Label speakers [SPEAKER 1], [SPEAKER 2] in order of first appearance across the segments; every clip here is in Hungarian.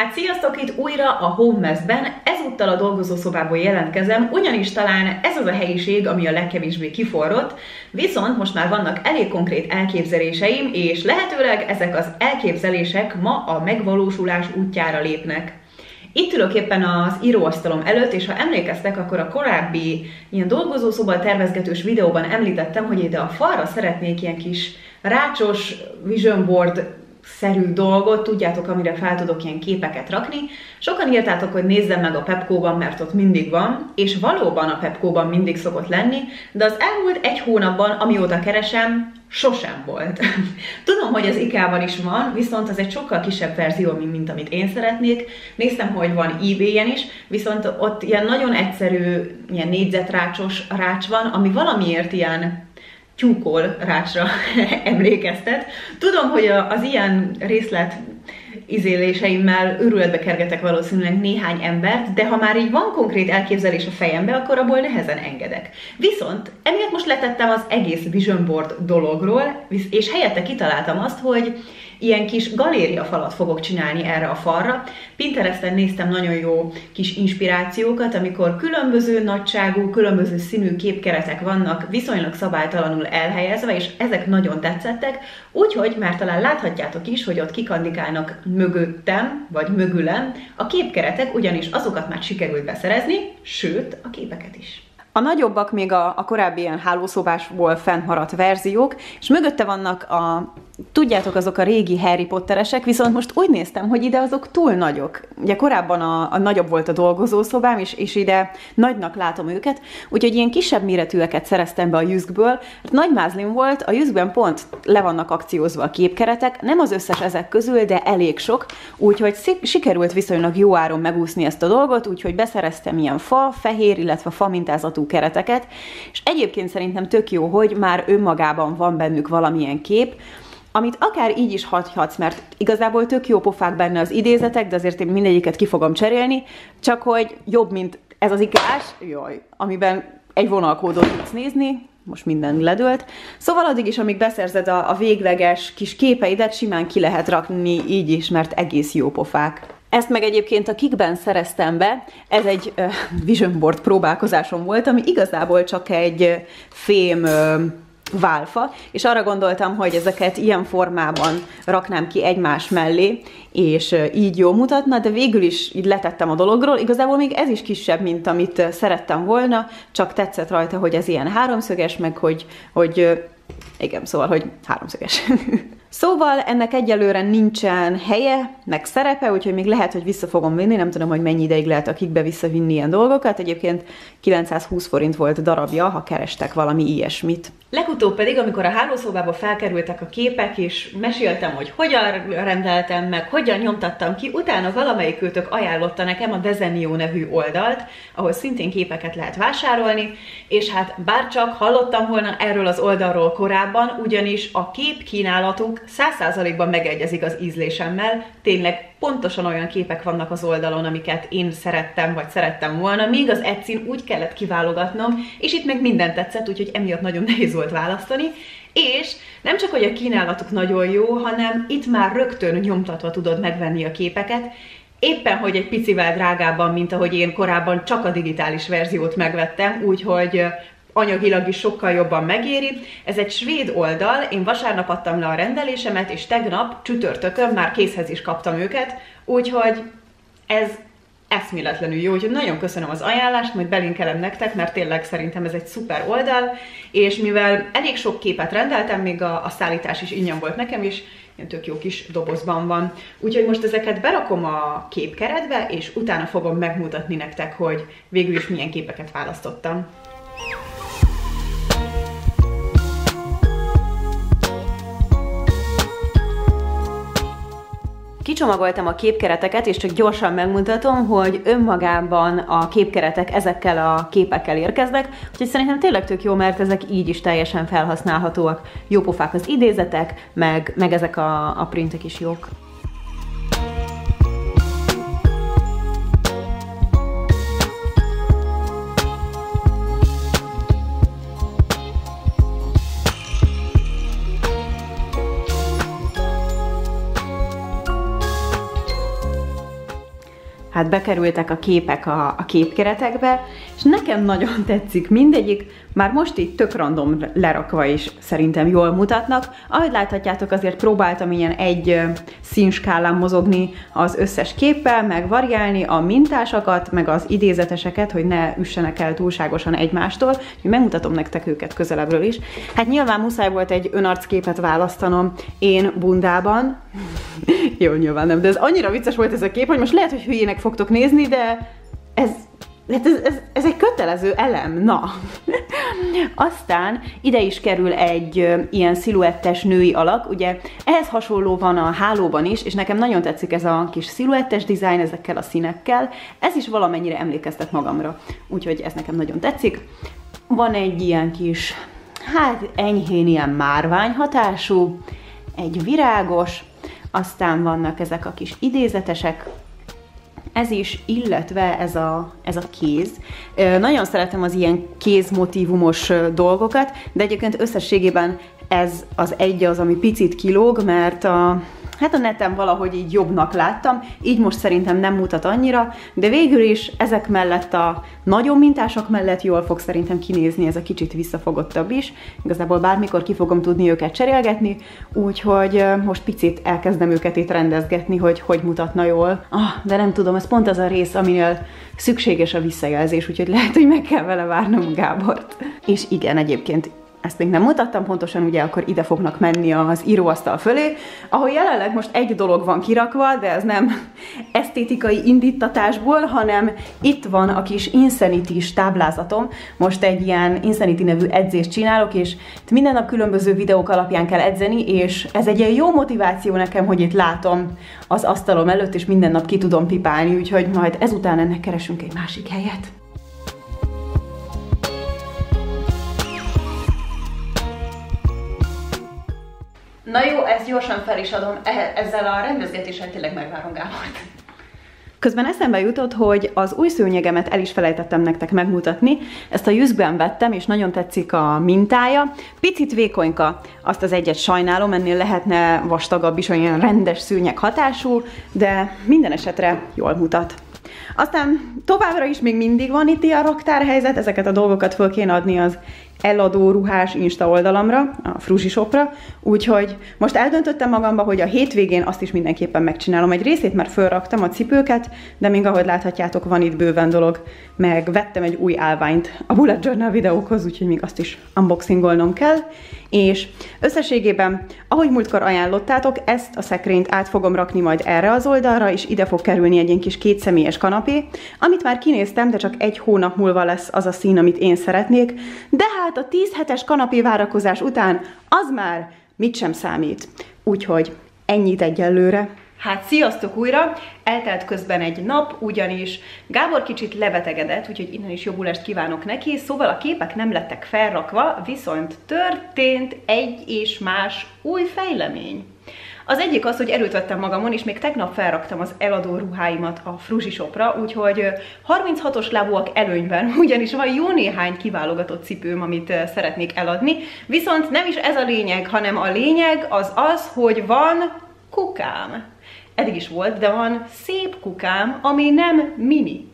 [SPEAKER 1] Hát sziasztok itt újra a Home Mess-ben, ezúttal a dolgozószobából jelentkezem, ugyanis talán ez az a helyiség, ami a legkevésbé kiforrott, viszont most már vannak elég konkrét elképzeléseim, és lehetőleg ezek az elképzelések ma a megvalósulás útjára lépnek. Itt ülök éppen az íróasztalom előtt, és ha emlékeztek, akkor a korábbi ilyen dolgozószoba tervezgetős videóban említettem, hogy ide a falra szeretnék ilyen kis rácsos vision board szerű dolgot, tudjátok, amire fel tudok ilyen képeket rakni. Sokan írtátok, hogy nézzem meg a Pepco-ban, mert ott mindig van, és valóban a Pepco-ban mindig szokott lenni, de az elmúlt egy hónapban, amióta keresem, sosem volt. Tudom, hogy az IKEA-ban is van, viszont az egy sokkal kisebb verzió, mint amit én szeretnék. Néztem, hogy van eBay-en is, viszont ott ilyen nagyon egyszerű, ilyen négyzetrácsos rács van, ami valamiért ilyen tyúkol rácsra emlékeztet. Tudom, hogy az ilyen részlet izéléseimmel őrületbe kergetek valószínűleg néhány embert, de ha már így van konkrét elképzelés a fejembe, akkor abból nehezen engedek. Viszont emiatt most letettem az egész Vision Board dologról, és helyette kitaláltam azt, hogy ilyen kis galériafalat fogok csinálni erre a falra. Pinteresten néztem nagyon jó kis inspirációkat, amikor különböző nagyságú, különböző színű képkeretek vannak viszonylag szabálytalanul elhelyezve, és ezek nagyon tetszettek, úgyhogy már talán láthatjátok is, hogy ott kikandikálnak mögöttem, vagy mögülem a képkeretek, ugyanis azokat már sikerült beszerezni, sőt, a képeket is. A nagyobbak még a, a korábbi ilyen hálószobásból fennmaradt verziók, és mögötte vannak a tudjátok, azok a régi Harry Potteresek, viszont most úgy néztem, hogy ide azok túl nagyok. Ugye korábban a, a nagyobb volt a dolgozószobám, és, és ide nagynak látom őket, úgyhogy ilyen kisebb méretűeket szereztem be a Jüszkből. Hát nagy mázlim volt, a Jüszkben pont le vannak akciózva a képkeretek, nem az összes ezek közül, de elég sok, úgyhogy sikerült viszonylag jó áron megúszni ezt a dolgot, úgyhogy beszereztem ilyen fa, fehér, illetve fa mintázatú kereteket, és egyébként szerintem tök jó, hogy már önmagában van bennük valamilyen kép, amit akár így is hagyhatsz, mert igazából tök jó pofák benne az idézetek, de azért én mindegyiket ki fogom cserélni, csak hogy jobb, mint ez az ikás, jaj, amiben egy vonalkódot tudsz nézni, most minden ledőlt. Szóval addig is, amíg beszerzed a, a végleges kis képeidet, simán ki lehet rakni így is, mert egész jó pofák. Ezt meg egyébként a Kikben szereztem be, ez egy uh, Vision Board próbálkozásom volt, ami igazából csak egy fém uh, válfa, és arra gondoltam, hogy ezeket ilyen formában raknám ki egymás mellé, és így jó mutatna, de végül is így letettem a dologról. Igazából még ez is kisebb, mint amit szerettem volna, csak tetszett rajta, hogy ez ilyen háromszöges, meg hogy, hogy igen, szóval, hogy háromszöges. Szóval ennek egyelőre nincsen helye, meg szerepe, úgyhogy még lehet, hogy vissza fogom vinni, nem tudom, hogy mennyi ideig lehet a kikbe visszavinni ilyen dolgokat. Egyébként 920 forint volt darabja, ha kerestek valami ilyesmit. Legutóbb pedig, amikor a hálószobába felkerültek a képek, és meséltem, hogy hogyan rendeltem meg, hogyan nyomtattam ki, utána valamelyikőtök ajánlotta nekem a Dezenio nevű oldalt, ahol szintén képeket lehet vásárolni, és hát bárcsak hallottam volna erről az oldalról korábban, ugyanis a kép kínálatuk 100%-ban megegyezik az ízlésemmel, tényleg pontosan olyan képek vannak az oldalon, amiket én szerettem, vagy szerettem volna, míg az Etsy úgy kellett kiválogatnom, és itt meg minden tetszett, úgyhogy emiatt nagyon nehéz volt választani, és nem csak, hogy a kínálatuk nagyon jó, hanem itt már rögtön nyomtatva tudod megvenni a képeket, éppen, hogy egy picivel drágábban, mint ahogy én korábban csak a digitális verziót megvettem, úgyhogy anyagilag is sokkal jobban megéri. Ez egy svéd oldal, én vasárnap adtam le a rendelésemet, és tegnap csütörtökön már készhez is kaptam őket, úgyhogy ez eszméletlenül jó, úgyhogy nagyon köszönöm az ajánlást, majd belinkelem nektek, mert tényleg szerintem ez egy szuper oldal, és mivel elég sok képet rendeltem, még a, a szállítás is ingyen volt nekem is, ilyen tök jó kis dobozban van. Úgyhogy most ezeket berakom a képkeretbe, és utána fogom megmutatni nektek, hogy végül is milyen képeket választottam. Kicsomagoltam a képkereteket, és csak gyorsan megmutatom, hogy önmagában a képkeretek ezekkel a képekkel érkeznek, úgyhogy szerintem tényleg tök jó, mert ezek így is teljesen felhasználhatóak. Jópofák az idézetek, meg, meg ezek a, a printek is jók. Hát bekerültek a képek a, a képkeretekbe, és nekem nagyon tetszik mindegyik, már most itt tök random lerakva is szerintem jól mutatnak. Ahogy láthatjátok, azért próbáltam ilyen egy színskálán mozogni az összes képpel, meg variálni a mintásokat, meg az idézeteseket, hogy ne üssenek el túlságosan egymástól. Úgyhogy megmutatom nektek őket közelebbről is. Hát nyilván muszáj volt egy önarcképet választanom én bundában. Jó, nyilván nem, de ez annyira vicces volt ez a kép, hogy most lehet, hogy hülyének fogtok nézni, de ez Hát ez, ez, ez egy kötelező elem, na. Aztán ide is kerül egy ö, ilyen sziluettes női alak, ugye ehhez hasonló van a hálóban is, és nekem nagyon tetszik ez a kis sziluettes dizájn ezekkel a színekkel. Ez is valamennyire emlékeztet magamra, úgyhogy ez nekem nagyon tetszik. Van egy ilyen kis, hát enyhén ilyen márvány hatású, egy virágos, aztán vannak ezek a kis idézetesek, ez is, illetve ez a, ez a kéz. Nagyon szeretem az ilyen kézmotívumos dolgokat, de egyébként összességében ez az egy az, ami picit kilóg, mert a, hát a neten valahogy így jobbnak láttam, így most szerintem nem mutat annyira, de végül is ezek mellett a nagyon mintások mellett jól fog szerintem kinézni ez a kicsit visszafogottabb is. Igazából bármikor ki fogom tudni őket cserélgetni, úgyhogy most picit elkezdem őket itt rendezgetni, hogy hogy mutatna jól. Ah, de nem tudom, ez pont az a rész, aminél szükséges a visszajelzés, úgyhogy lehet, hogy meg kell vele várnom Gábort. És igen, egyébként ezt még nem mutattam pontosan, ugye akkor ide fognak menni az íróasztal fölé, ahol jelenleg most egy dolog van kirakva, de ez nem esztétikai indítatásból, hanem itt van a kis insanity táblázatom. Most egy ilyen Insanity nevű edzést csinálok, és minden nap különböző videók alapján kell edzeni, és ez egy ilyen jó motiváció nekem, hogy itt látom az asztalom előtt, és minden nap ki tudom pipálni, úgyhogy majd ezután ennek keresünk egy másik helyet. Na jó, ezt gyorsan fel is adom, e- ezzel a rendezgetéssel tényleg megvárom Gábort. Közben eszembe jutott, hogy az új szőnyegemet el is felejtettem nektek megmutatni. Ezt a Jüszkben vettem, és nagyon tetszik a mintája. Picit vékonyka, azt az egyet sajnálom, ennél lehetne vastagabb is, olyan rendes szőnyeg hatású, de minden esetre jól mutat. Aztán továbbra is még mindig van itt a raktárhelyzet, ezeket a dolgokat föl kéne adni az eladó ruhás Insta oldalamra, a Fruzsi Shopra, úgyhogy most eldöntöttem magamba, hogy a hétvégén azt is mindenképpen megcsinálom. Egy részét már fölraktam a cipőket, de még ahogy láthatjátok, van itt bőven dolog, meg vettem egy új állványt a Bullet Journal videókhoz, úgyhogy még azt is unboxingolnom kell, és összességében, ahogy múltkor ajánlottátok, ezt a szekrényt át fogom rakni majd erre az oldalra, és ide fog kerülni egy ilyen kis kétszemélyes kanapé, amit már kinéztem, de csak egy hónap múlva lesz az a szín, amit én szeretnék, de hát a 10 hetes kanapé várakozás után az már mit sem számít. Úgyhogy ennyit egyelőre. Hát sziasztok újra! Eltelt közben egy nap, ugyanis Gábor kicsit lebetegedett, úgyhogy innen is jobbulást kívánok neki, szóval a képek nem lettek felrakva, viszont történt egy és más új fejlemény. Az egyik az, hogy erőt vettem magamon, és még tegnap felraktam az eladó ruháimat a Fruzsi Shopra, úgyhogy 36-os lábúak előnyben, ugyanis van jó néhány kiválogatott cipőm, amit szeretnék eladni, viszont nem is ez a lényeg, hanem a lényeg az az, hogy van kukám eddig is volt, de van szép kukám, ami nem mini.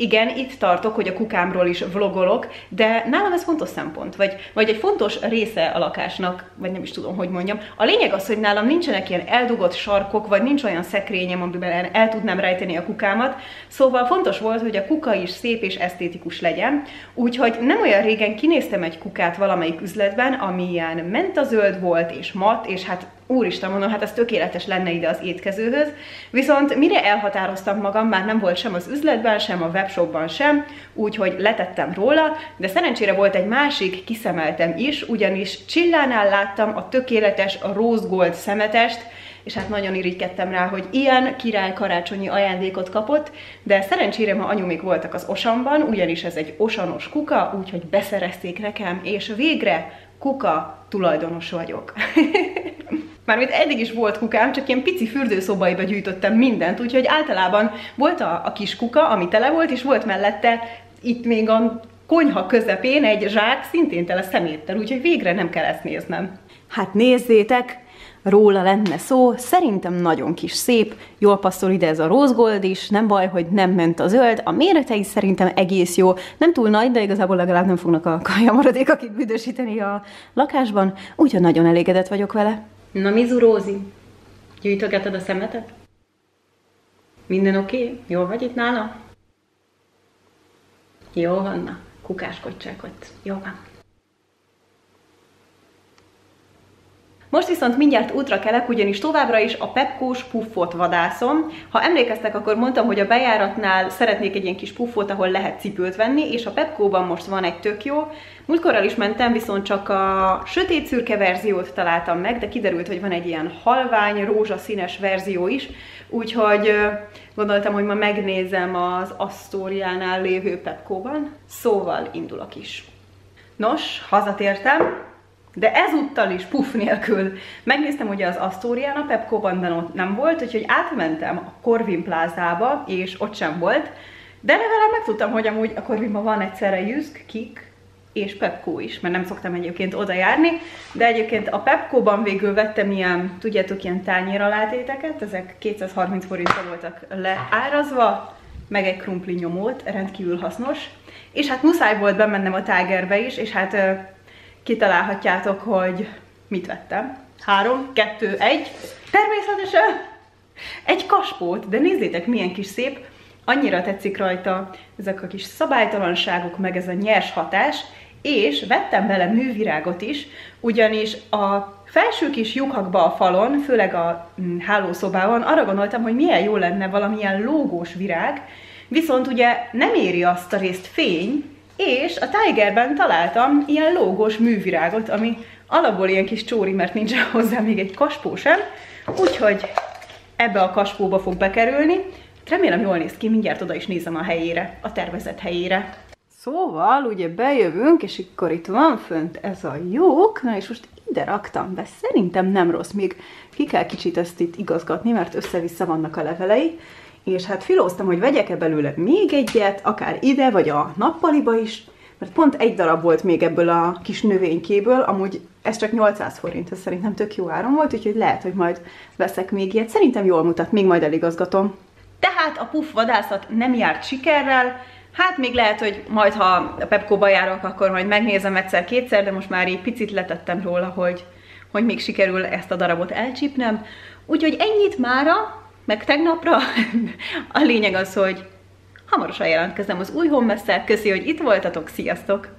[SPEAKER 1] Igen, itt tartok, hogy a kukámról is vlogolok, de nálam ez fontos szempont, vagy, vagy egy fontos része a lakásnak, vagy nem is tudom, hogy mondjam. A lényeg az, hogy nálam nincsenek ilyen eldugott sarkok, vagy nincs olyan szekrényem, amiben el tudnám rejteni a kukámat, szóval fontos volt, hogy a kuka is szép és esztétikus legyen, úgyhogy nem olyan régen kinéztem egy kukát valamelyik üzletben, ami ilyen mentazöld volt, és mat, és hát úristen, mondom, hát ez tökéletes lenne ide az étkezőhöz. Viszont mire elhatároztam magam, már nem volt sem az üzletben, sem a webshopban sem, úgyhogy letettem róla, de szerencsére volt egy másik, kiszemeltem is, ugyanis Csillánál láttam a tökéletes a rose gold szemetest, és hát nagyon irigykedtem rá, hogy ilyen király karácsonyi ajándékot kapott, de szerencsére ma anyumék voltak az osamban, ugyanis ez egy osanos kuka, úgyhogy beszerezték nekem, és végre kuka tulajdonos vagyok. Mármint eddig is volt kukám, csak ilyen pici fürdőszobaiba gyűjtöttem mindent, úgyhogy általában volt a, a kis kuka, ami tele volt, és volt mellette itt még a konyha közepén egy zsák szintén tele szeméttel, úgyhogy végre nem kell ezt néznem. Hát nézzétek,
[SPEAKER 2] róla lenne szó, szerintem nagyon kis szép, jól passzol ide ez a rose gold is, nem baj, hogy nem ment a zöld, a mérete is szerintem egész jó, nem túl nagy, de igazából legalább nem fognak a kajamaradékok itt büdösíteni a lakásban, úgyhogy nagyon elégedett vagyok vele.
[SPEAKER 1] Na Mizu Rózi, gyűjtögeted a szemetet? Minden oké? Okay? Jól vagy itt nála? Jó van, na, kukáskodj csak ott. Jó van. Most viszont mindjárt útra kelek, ugyanis továbbra is a pepkós puffot vadászom. Ha emlékeztek, akkor mondtam, hogy a bejáratnál szeretnék egy ilyen kis puffot, ahol lehet cipőt venni, és a Pepkóban most van egy tök jó. Múltkorral is mentem, viszont csak a sötét szürke verziót találtam meg, de kiderült, hogy van egy ilyen halvány, rózsaszínes verzió is, úgyhogy gondoltam, hogy ma megnézem az Astoriánál lévő Pepkóban, szóval indulok is. Nos, hazatértem, de ezúttal is puff nélkül. Megnéztem ugye az Astorian, a Pepco-ban, ott nem volt, úgyhogy átmentem a Corvin plázába, és ott sem volt. De legalább megtudtam, hogy amúgy a Corvinban van egyszerre Jüsk, Kik és Pepco is, mert nem szoktam egyébként oda járni, de egyébként a Pepco-ban végül vettem ilyen, tudjátok, ilyen tányéralátéteket, ezek 230 forintra voltak leárazva, meg egy krumpli nyomót, rendkívül hasznos, és hát muszáj volt bemennem a Tigerbe is, és hát kitalálhatjátok, hogy mit vettem. Három, kettő, egy. Természetesen egy kaspót, de nézzétek milyen kis szép, annyira tetszik rajta ezek a kis szabálytalanságok, meg ez a nyers hatás, és vettem bele művirágot is, ugyanis a felső kis lyukakba a falon, főleg a mm, hálószobában arra gondoltam, hogy milyen jó lenne valamilyen lógós virág, viszont ugye nem éri azt a részt fény, és a Tigerben találtam ilyen lógós művirágot, ami alapból ilyen kis csóri, mert nincs hozzá még egy kaspó sem, úgyhogy ebbe a kaspóba fog bekerülni. Remélem jól néz ki, mindjárt oda is nézem a helyére, a tervezett helyére.
[SPEAKER 2] Szóval ugye bejövünk, és akkor itt van fönt ez a lyuk, na és most ide raktam be, szerintem nem rossz, még ki kell kicsit ezt itt igazgatni, mert össze-vissza vannak a levelei, és hát filóztam, hogy vegyek-e belőle még egyet, akár ide, vagy a nappaliba is, mert pont egy darab volt még ebből a kis növénykéből, amúgy ez csak 800 forint, ez szerintem tök jó áron volt, úgyhogy lehet, hogy majd veszek még ilyet. Szerintem jól mutat, még majd eligazgatom.
[SPEAKER 1] Tehát a puff vadászat nem járt sikerrel, Hát még lehet, hogy majd, ha a Pepco-ba járok, akkor majd megnézem egyszer-kétszer, de most már így picit letettem róla, hogy, hogy még sikerül ezt a darabot elcsípnem. Úgyhogy ennyit mára, meg tegnapra. A lényeg az, hogy hamarosan jelentkezem az új hommesszel. Köszi, hogy itt voltatok, sziasztok!